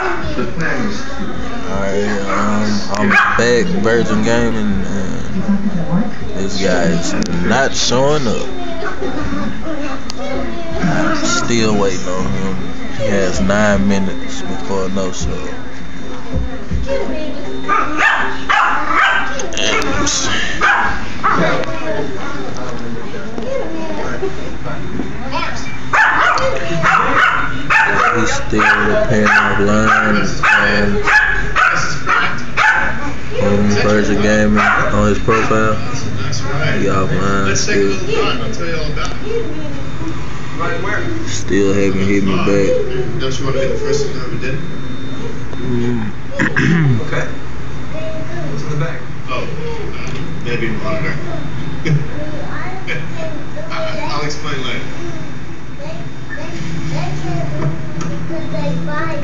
Alright, um, I'm back, Virgin Gaming, and this guy is not showing up. Still waiting on him. He has nine minutes before no show. He's still repairing off lines um, on Virgin Gaming on his profile. He offline still. Still haven't hit me back. Don't you want to be the first one to ever did? Okay. What's in the bag? Oh, uh, maybe a monitor. I, I'll explain later.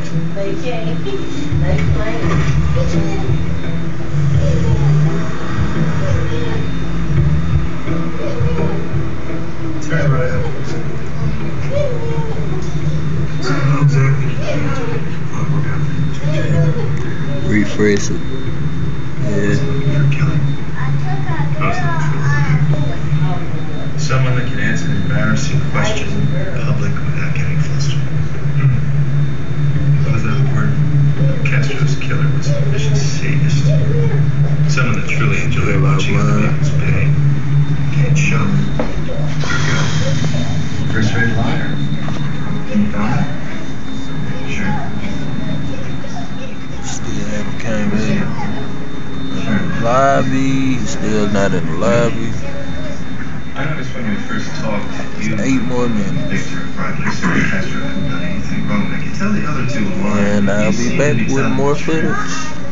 They came. They played. Turn right up. So how exactly did you do it? We're gonna Refresh it. Yeah. for killing. How's? Someone that can answer an embarrassing question show. Good. First rate liar. You found it? Sure. Still haven't came in. Lobby. Still not in the lobby. I noticed when we first talked, you Eight more minutes. Victor Castro hadn't done anything wrong. I can tell the other two were. And I'll be back with more footage.